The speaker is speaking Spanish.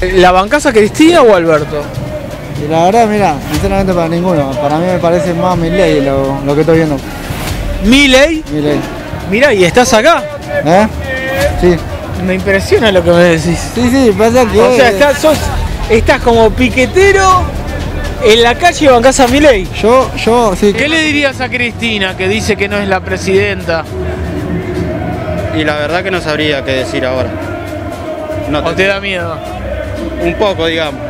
¿La bancás a Cristina o Alberto? Y la verdad, mira, sinceramente para ninguno. Para mí me parece más Milei lo, lo que estoy viendo. ¿Milei? Milei. Mira, y estás acá. ¿Eh? Sí. Me impresiona lo que me decís. Sí, sí, pasa que. O sea, estás, sos, estás como piquetero en la calle y bancás a Milei. Yo, yo, sí. ¿Qué le dirías a Cristina que dice que no es la presidenta? Y la verdad que no sabría qué decir ahora. No ¿O te da miedo? Un poco, digamos.